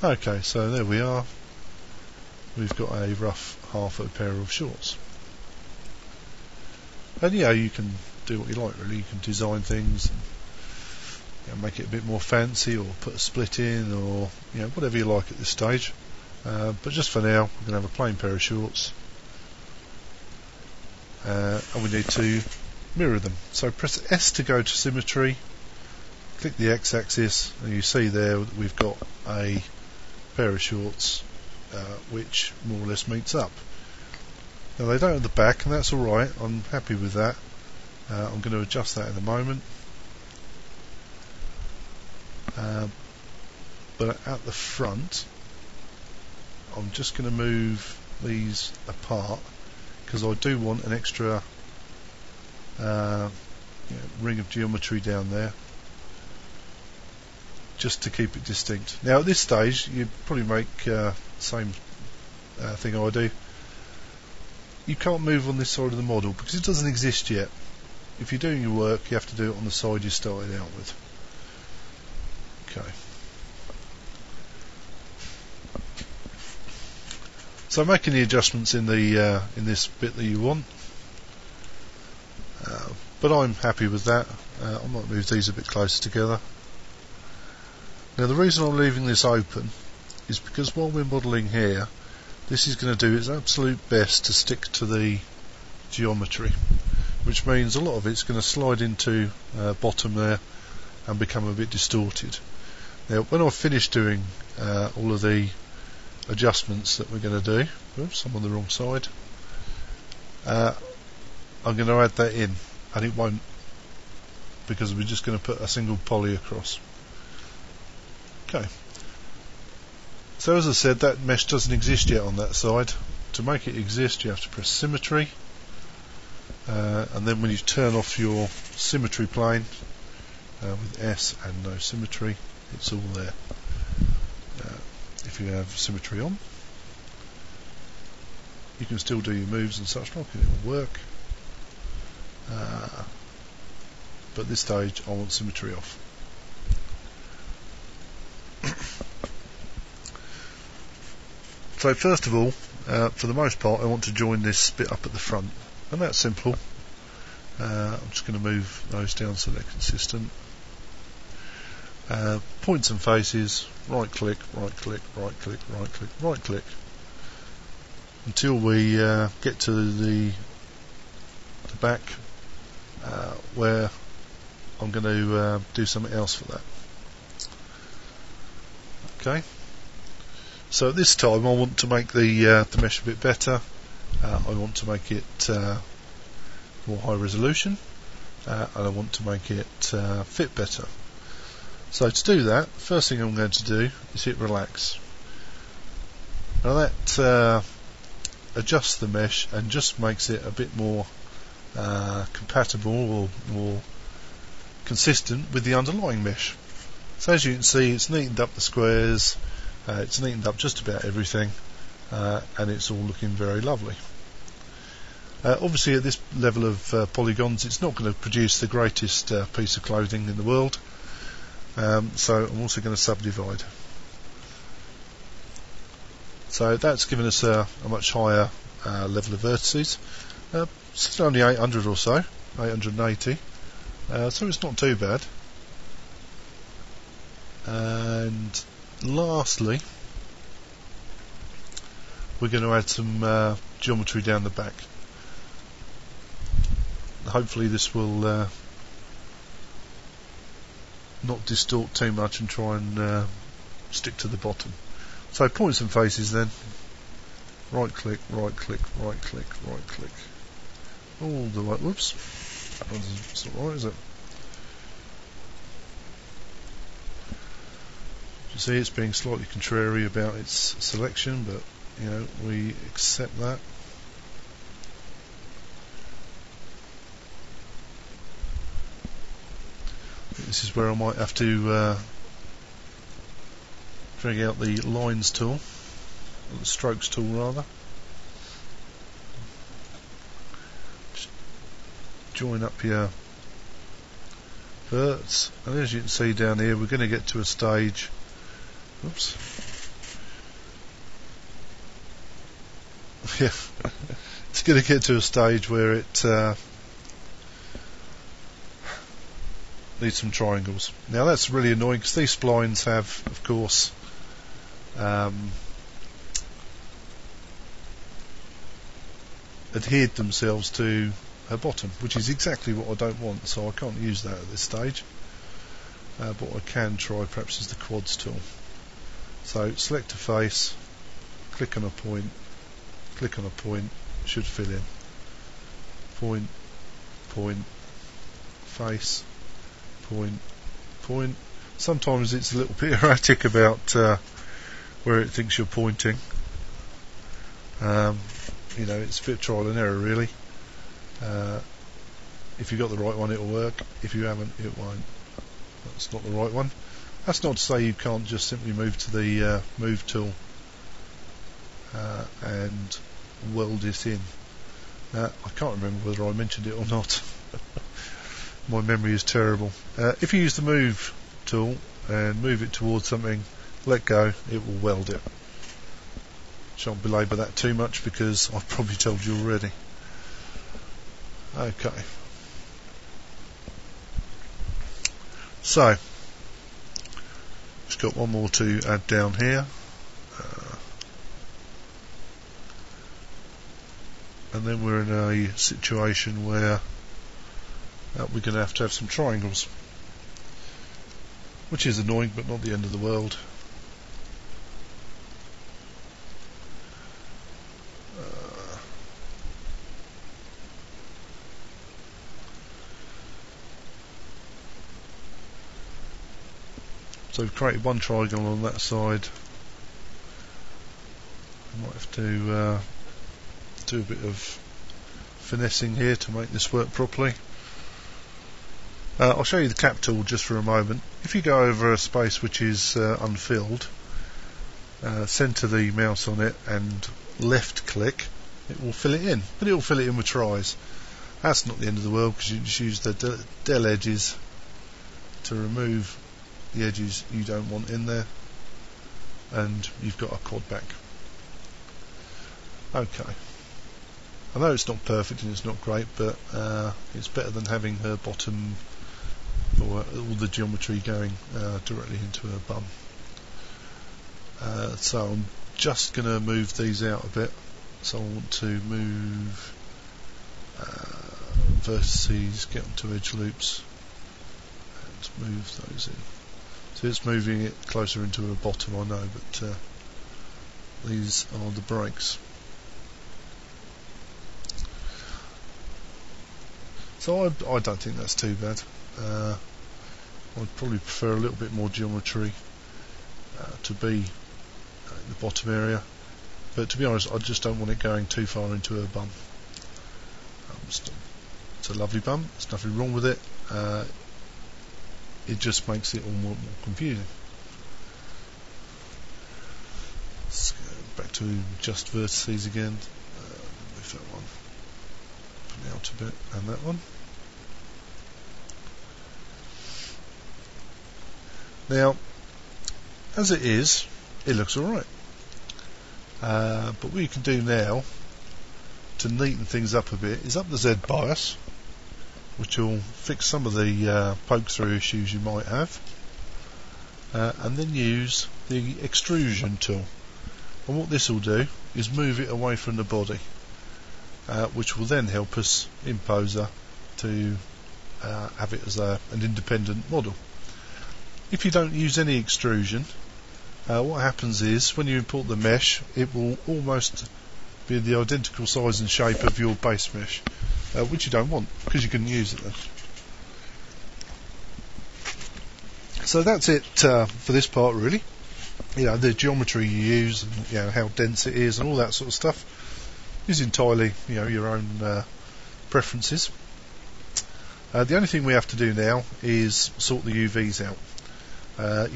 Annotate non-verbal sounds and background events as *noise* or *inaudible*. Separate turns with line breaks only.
Okay, so there we are. We've got a rough half a pair of shorts. And yeah, you can do what you like really. You can design things, and, you know, make it a bit more fancy, or put a split in, or you know whatever you like at this stage. Uh, but just for now, we're going to have a plain pair of shorts, uh, and we need to mirror them. So press S to go to symmetry, click the x-axis, and you see there we've got a pair of shorts uh, which more or less meets up. Now they don't have the back, and that's alright, I'm happy with that. Uh, I'm going to adjust that in a moment. Uh, but at the front, I'm just going to move these apart because I do want an extra uh, you know, ring of geometry down there just to keep it distinct. Now at this stage you probably make uh, same uh, thing I do. You can't move on this side of the model because it doesn't exist yet. If you're doing your work you have to do it on the side you started out with. Okay. So making the adjustments in the uh, in this bit that you want. Uh, but I'm happy with that. Uh, I might move these a bit closer together. Now the reason I'm leaving this open is because while we're modelling here, this is going to do its absolute best to stick to the geometry, which means a lot of it's going to slide into uh, bottom there and become a bit distorted. Now when I've finished doing uh, all of the adjustments that we're going to do, oops, I'm on the wrong side, uh, I'm going to add that in and it won't because we're just going to put a single poly across. Okay. So as I said, that mesh doesn't exist yet on that side. To make it exist, you have to press symmetry, uh, and then when you turn off your symmetry plane uh, with S and no symmetry, it's all there. Uh, if you have symmetry on, you can still do your moves and such like, and it will work. Uh, but at this stage, I want symmetry off. So first of all, uh, for the most part, I want to join this bit up at the front, and that's simple. Uh, I'm just going to move those down so they're consistent. Uh, points and faces, right click, right click, right click, right click, right click, until we uh, get to the the back uh, where I'm going to uh, do something else for that. Okay. So at this time I want to make the uh, the mesh a bit better. Uh, I want to make it uh, more high resolution uh, and I want to make it uh, fit better. So to do that, first thing I'm going to do is hit relax. Now that uh, adjusts the mesh and just makes it a bit more compatible or more consistent with the underlying mesh. So as you can see, it's neatened up the squares, uh, it's neatened up just about everything uh, and it's all looking very lovely. Uh, obviously at this level of uh, polygons it's not going to produce the greatest uh, piece of clothing in the world um, so I'm also going to subdivide. So that's given us a, a much higher uh, level of vertices. it's only 800 or so, 880 so it's not too bad and lastly, we're going to add some uh, geometry down the back. Hopefully this will uh, not distort too much and try and uh, stick to the bottom. So points and faces then. Right click, right click, right click, right click. All the way, whoops. That's not right, is it? You see it's being slightly contrary about its selection, but you know we accept that. This is where I might have to uh, drag out the lines tool, or the strokes tool rather. Just join up your verts, and as you can see down here, we're going to get to a stage Oops. *laughs* Yeah. it's going to get to a stage where it uh, needs some triangles. Now that's really annoying because these splines have, of course, um, adhered themselves to her bottom, which is exactly what I don't want, so I can't use that at this stage. Uh, but I can try perhaps is the quads tool. So select a face, click on a point, click on a point, should fill in. Point, point, face, point, point. Sometimes it's a little bit *laughs* erratic about uh, where it thinks you're pointing. Um, you know, it's a bit trial and error really. Uh, if you've got the right one, it'll work. If you haven't, it won't. That's not the right one. That's not to say you can't just simply move to the uh, move tool uh, and weld it in. Uh, I can't remember whether I mentioned it or not. *laughs* My memory is terrible. Uh, if you use the move tool and move it towards something, let go, it will weld it. Shan't belabour that too much because I've probably told you already. Okay. So, just got one more to add down here. Uh, and then we're in a situation where uh, we're going to have to have some triangles. Which is annoying, but not the end of the world. So we've created one triangle on that side. I might have to uh, do a bit of finessing here to make this work properly. Uh, I'll show you the cap tool just for a moment. If you go over a space which is uh, unfilled, uh, centre the mouse on it and left click, it will fill it in. But it will fill it in with tris. That's not the end of the world because you just use the del edges to remove the edges you don't want in there and you've got a quad back. Okay. I know it's not perfect and it's not great, but uh, it's better than having her bottom or all the geometry going uh, directly into her bum. Uh, so I'm just going to move these out a bit. So I want to move uh, vertices, get onto edge loops, and move those in. So it's moving it closer into the bottom, I know, but uh, these are the breaks. So I, I don't think that's too bad. Uh, I'd probably prefer a little bit more geometry uh, to be in the bottom area. But to be honest, I just don't want it going too far into her bum. Um, it's a lovely bump, There's nothing wrong with it. It just makes it all more, more confusing. Let's go back to just vertices again. Uh, move that one out a bit, and that one. Now, as it is, it looks alright. Uh, but what you can do now to neaten things up a bit is up the Z bias which will fix some of the uh, poke through issues you might have. Uh, and then use the extrusion tool. And what this will do is move it away from the body uh, which will then help us in Poser to uh, have it as a, an independent model. If you don't use any extrusion uh, what happens is when you import the mesh it will almost be the identical size and shape of your base mesh uh, which you don't want because you can use it then. So that's it uh, for this part really. You know, the geometry you use and you know, how dense it is and all that sort of stuff is entirely, you know, your own uh, preferences. Uh, the only thing we have to do now is sort the UVs out. Uh,